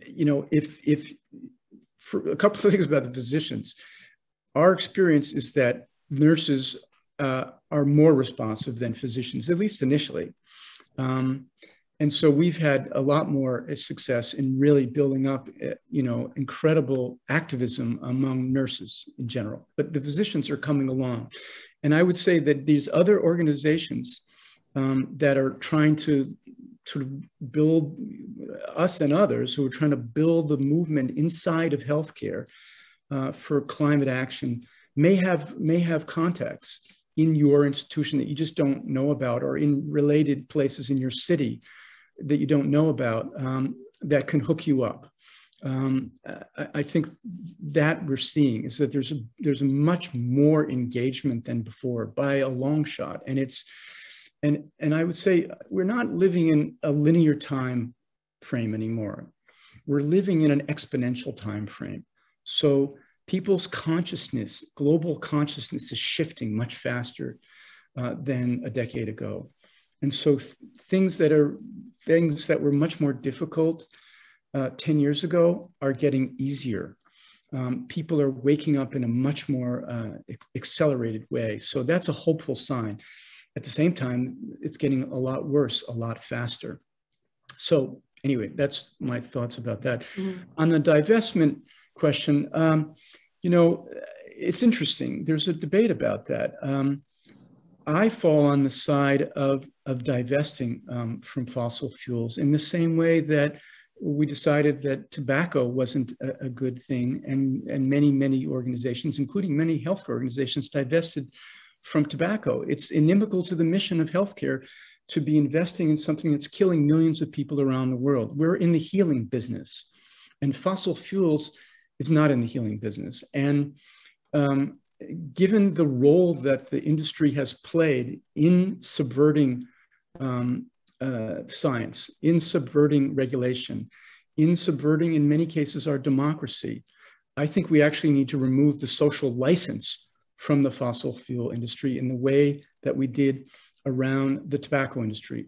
[SPEAKER 3] you know, if if for a couple of things about the physicians, our experience is that nurses uh, are more responsive than physicians, at least initially. Um, and so we've had a lot more success in really building up, uh, you know, incredible activism among nurses in general. But the physicians are coming along, and I would say that these other organizations um, that are trying to sort of build us and others who are trying to build the movement inside of healthcare uh, for climate action may have may have contacts in your institution that you just don't know about or in related places in your city that you don't know about um, that can hook you up. Um, I, I, think that we're seeing is that there's a there's a much more engagement than before by a long shot, and it's and and I would say we're not living in a linear time frame anymore. We're living in an exponential time frame. So people's consciousness, global consciousness, is shifting much faster uh, than a decade ago. And so th things that are things that were much more difficult uh, 10 years ago are getting easier. Um, people are waking up in a much more uh, accelerated way. So that's a hopeful sign. At the same time, it's getting a lot worse, a lot faster. So anyway, that's my thoughts about that. Mm -hmm. On the divestment question, um, you know, it's interesting. There's a debate about that. Um, I fall on the side of, of divesting um, from fossil fuels in the same way that we decided that tobacco wasn't a, a, good thing, and, and many, many organizations, including many health organizations, divested from tobacco. It's inimical to the mission of healthcare to be investing in something that's killing millions of people around the world. We're in the healing business, and fossil fuels is not in the healing business. And um, given the role that the industry has played in subverting um, uh, science, in subverting regulation, in subverting, in many cases, our democracy, I think we actually need to remove the social license from the fossil fuel industry in the way that we did around the tobacco industry,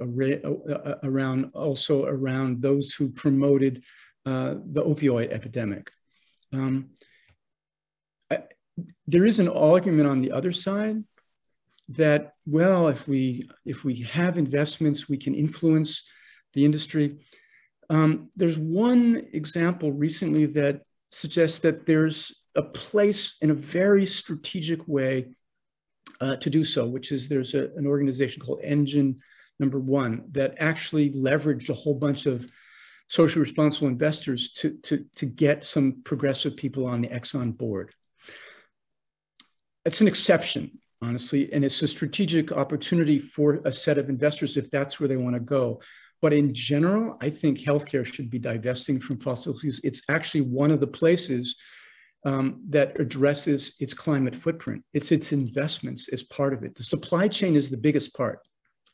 [SPEAKER 3] around also around those who promoted uh, the opioid epidemic. Um, I, there is an argument on the other side that well if we if we have investments we can influence the industry um, there's one example recently that suggests that there's a place in a very strategic way uh, to do so which is there's a, an organization called engine number one that actually leveraged a whole bunch of socially responsible investors to, to, to get some progressive people on the exxon board it's an exception honestly. And it's a strategic opportunity for a set of investors if that's where they want to go. But in general, I think healthcare should be divesting from fossil fuels. It's actually one of the places um, that addresses its climate footprint. It's its investments as part of it. The supply chain is the biggest part,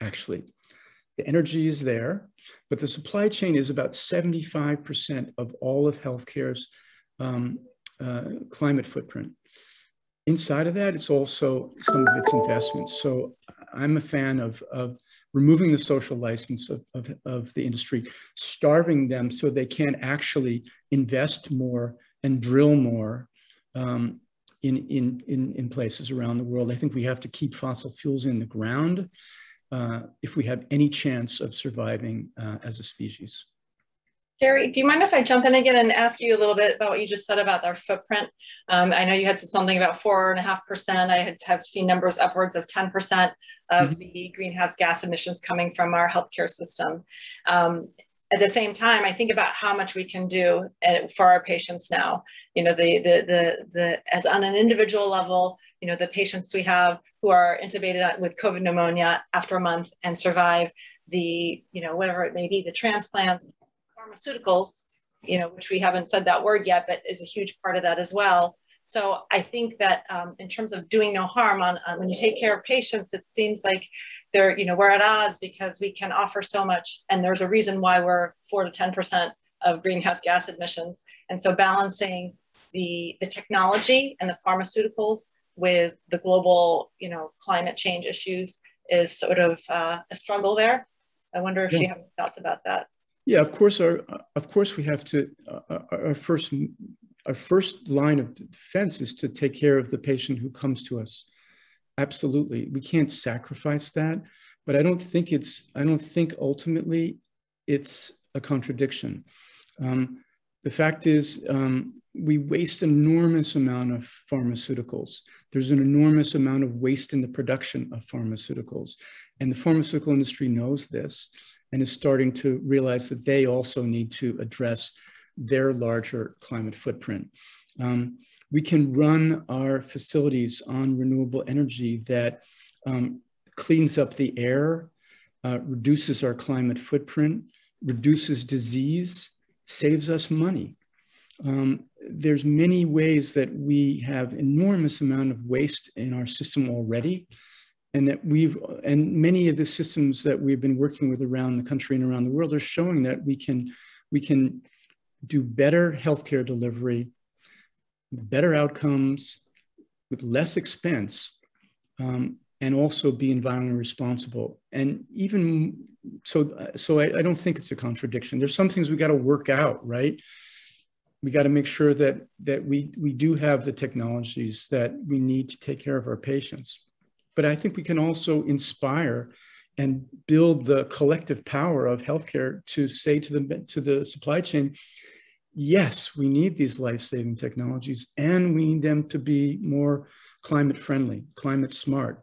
[SPEAKER 3] actually. The energy is there, but the supply chain is about 75% of all of healthcare's um, uh, climate footprint inside of that, it's also some of its investments. So I'm a fan of, of removing the social license of, of, of the industry, starving them so they can actually invest more and drill more um, in, in, in, in places around the world. I think we have to keep fossil fuels in the ground uh, if we have any chance of surviving uh, as a species.
[SPEAKER 2] Gary, do you mind if I jump in again and ask you a little bit about what you just said about our footprint? Um, I know you had said something about four and a half percent. I had, have seen numbers upwards of 10% of mm-hmm. the greenhouse gas emissions coming from our healthcare system. Um, at the same time, I think about how much we can do uh, for our patients now. You know, the the the the as on an individual level, you know, the patients we have who are intubated with COVID pneumonia after a month and survive the, you know, whatever it may be, the transplants, pharmaceuticals, you know, which we haven't said that word yet, but is a huge part of that as well. So I think that um, in terms of doing no harm on, on, when you take care of patients, it seems like they're, you know, we're at odds because we can offer so much. And there's a reason why we're four to 10% of greenhouse gas emissions. And so balancing the, the technology and the pharmaceuticals with the global, you know, climate change issues is sort of uh, a struggle there. I wonder if yeah. you have thoughts about that.
[SPEAKER 3] Yeah, of course. Our of course we have to. Uh, our first our first line of defense is to take care of the patient who comes to us. Absolutely, we can't sacrifice that. But I don't think it's. I don't think ultimately it's a contradiction. Um, the fact is, um, we waste an enormous amount of pharmaceuticals. There's an enormous amount of waste in the production of pharmaceuticals. And the pharmaceutical industry knows this. and is starting to realize that they also need to address their larger climate footprint. Um, we can run our facilities on renewable energy that um, cleans up the air, uh, reduces our climate footprint, reduces disease, saves us money. Um, there's many ways that we have enormous amount of waste in our system already and that we've and many of the systems that we've been working with around the country and around the world are showing that we can we can do better healthcare delivery better outcomes with less expense um, and also be environmentally responsible. And even so so I, I don't think it's a contradiction. There's some things we got to work out right? We got to make sure that that we we do have the technologies that we need to take care of our patients. But i think we can also inspire and build the collective power of healthcare to say to the to the supply chain yes we need these life-saving technologies and we need them to be more climate friendly climate smart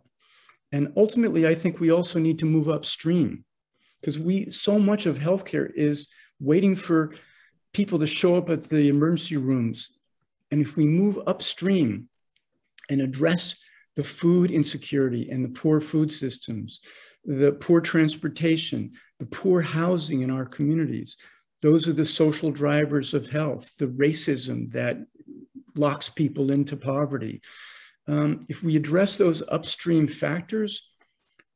[SPEAKER 3] and ultimately i think we also need to move upstream because we so much of healthcare is waiting for people to show up at the emergency rooms. And if we move upstream and address the food insecurity and the poor food systems, the poor transportation, the poor housing in our communities, those are the social drivers of health, the racism that locks people into poverty. Um, if we address those upstream factors,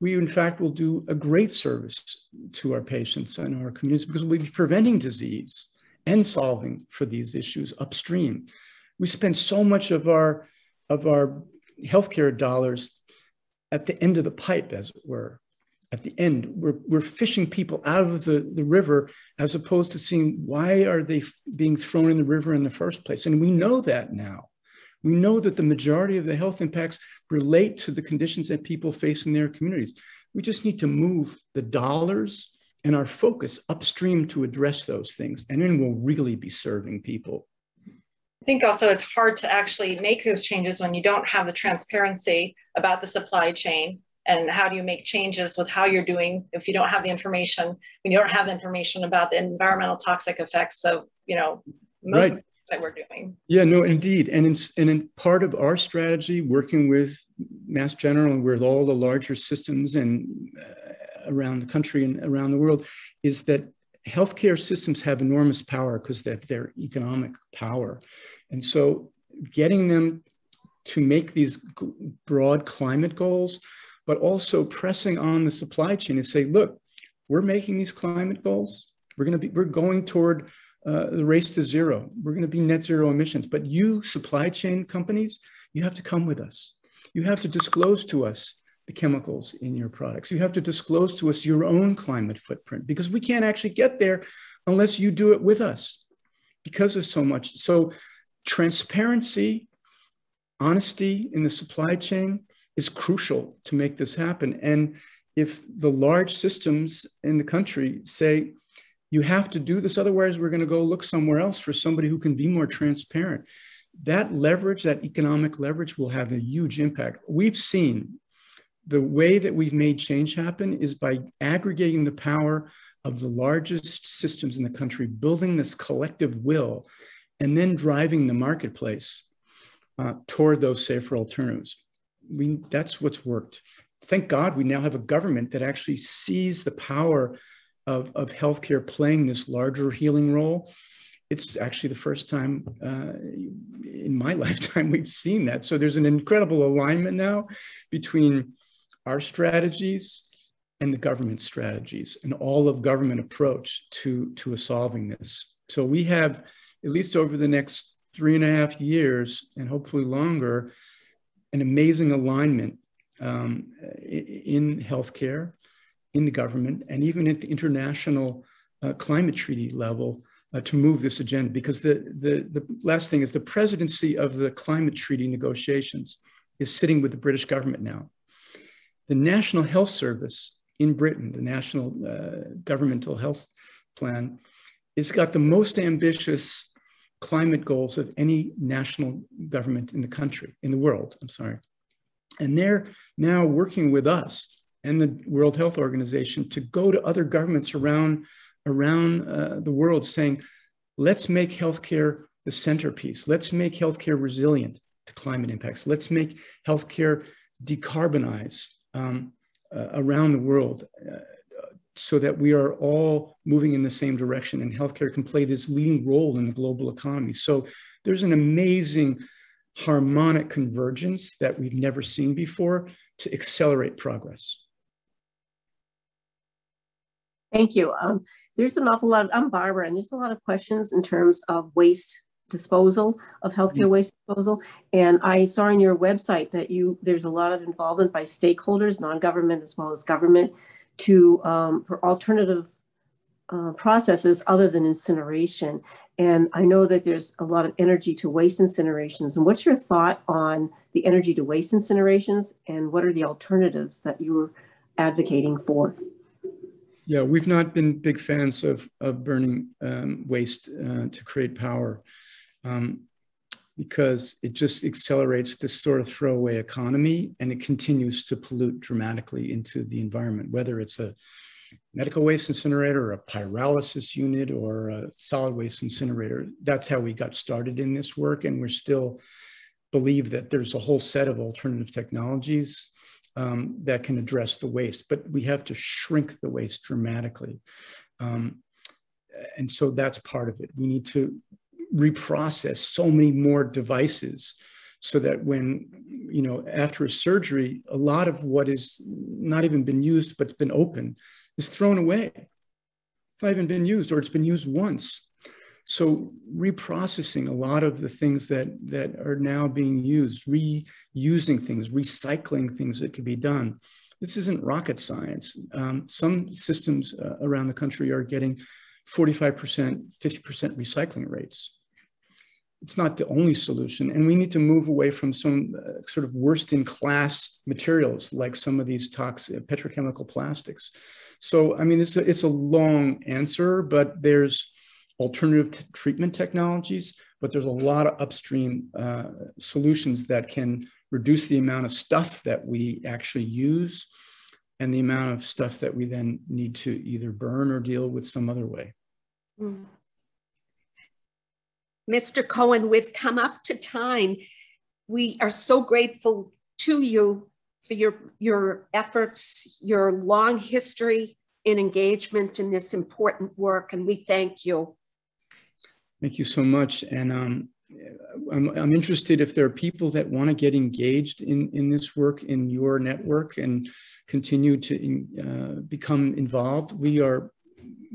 [SPEAKER 3] we in fact will do a great service to our patients and our communities because we'll be preventing disease and solving for these issues upstream. We spend so much of our, of our healthcare dollars at the end of the pipe, as it were. At the end, we're, we're fishing people out of the, the river as opposed to seeing why are they being thrown in the river in the first place. And we know that now. We know that the majority of the health impacts relate to the conditions that people face in their communities. We just need to move the dollars and our focus upstream to address those things. And then we'll really be serving people.
[SPEAKER 2] I think also it's hard to actually make those changes when you don't have the transparency about the supply chain and how do you make changes with how you're doing if you don't have the information. When you don't have the information about the environmental toxic effects of you know most right. of the things that we're doing.
[SPEAKER 3] Yeah no indeed. And in, and in part of our strategy working with mass general and with all the larger systems and uh, around the country and around the world is that healthcare systems have enormous power because of their economic power. And so getting them to make these broad climate goals, but also pressing on the supply chain and say, look, we're making these climate goals. We're going to be, we're going toward uh, the race to zero. We're going to be net zero emissions. But you supply chain companies, you have to come with us. You have to disclose to us the chemicals in your products. You have to disclose to us your own climate footprint because we can't actually get there unless you do it with us because of so much. So, transparency, honesty in the supply chain is crucial to make this happen. And if the large systems in the country say, you have to do this, otherwise, we're going to go look somewhere else for somebody who can be more transparent. That leverage, that economic leverage, will have a huge impact. We've seen the way that we've made change happen is by aggregating the power of the largest systems in the country, building this collective will, and then driving the marketplace uh, toward those safer alternatives. We, that's what's worked. Thank God we now have a government that actually sees the power of, of healthcare playing this larger healing role. It's actually the first time uh, in my [LAUGHS] lifetime we've seen that. So there's an incredible alignment now between our strategies and the government strategies and all of government approach to, to solving this. So we have, at least over the next three and a half years and hopefully longer, an amazing alignment um, in healthcare, in the government, and even at the international uh, climate treaty level uh, to move this agenda. Because the, the, the last thing is the presidency of the climate treaty negotiations is sitting with the British government now the National Health Service in Britain, the National uh, Governmental Health Plan, has got the most ambitious climate goals of any national government in the country, in the world, I'm sorry. And they're now working with us and the World Health Organization to go to other governments around, around uh, the world saying, let's make healthcare the centerpiece. Let's make healthcare resilient to climate impacts. Let's make healthcare decarbonize um, uh, around the world uh, so that we are all moving in the same direction and healthcare can play this leading role in the global economy. So there's an amazing harmonic convergence that we've never seen before to accelerate progress.
[SPEAKER 4] Thank you. Um, there's an awful lot, of, I'm Barbara, and there's a lot of questions in terms of waste disposal of healthcare mm-hmm. waste disposal. And I saw on your website that you there's a lot of involvement by stakeholders, non-government as well as government, to um, for alternative uh, processes other than incineration. And I know that there's a lot of energy to waste incinerations. And what's your thought on the energy to waste incinerations and what are the alternatives that you're advocating for?
[SPEAKER 3] Yeah, we've not been big fans of, of burning um, waste uh, to create power um, because it just accelerates this sort of throwaway economy and it continues to pollute dramatically into the environment, whether it's a medical waste incinerator, or a pyrolysis unit, or a solid waste incinerator. That's how we got started in this work. And we're still believe that there's a whole set of alternative technologies um, that can address the waste, but we have to shrink the waste dramatically. Um, and so that's part of it. We need to reprocess so many more devices so that when, you know, after a surgery, a lot of what is not even been used, but it's been open is thrown away. It's not even been used or it's been used once. So reprocessing a lot of the things that, that are now being used, reusing things, recycling things that could be done. This isn't rocket science. Um, some systems uh, around the country are getting 45%, 50% recycling rates. It's not the only solution. And we need to move away from some uh, sort of worst in class materials like some of these toxic petrochemical plastics. So, I mean, it's a, it's a long answer, but there's alternative treatment technologies, but there's a lot of upstream uh, solutions that can reduce the amount of stuff that we actually use and the amount of stuff that we then need to either burn or deal with some other way. Mm.
[SPEAKER 1] Mr. Cohen, we've come up to time. We are so grateful to you for your, your efforts, your long history in engagement in this important work, and we thank you.
[SPEAKER 3] Thank you so much. And um, I'm, I'm, interested if there are people that want to get engaged in, in this work in your network and continue to uh, become involved. We are,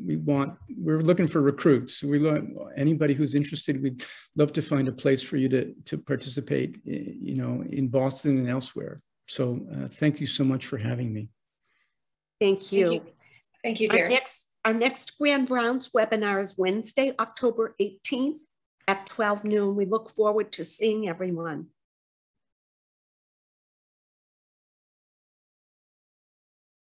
[SPEAKER 3] we want, we're looking for recruits. We want anybody who's interested, we'd love to find a place for you to, to participate, you know, in Boston and elsewhere. So uh, thank you so much for having me.
[SPEAKER 1] Thank you.
[SPEAKER 2] Thank you, thank you.
[SPEAKER 1] Our next our next Grand Rounds webinar is Wednesday, October 18th at 12 noon. We look forward to seeing everyone.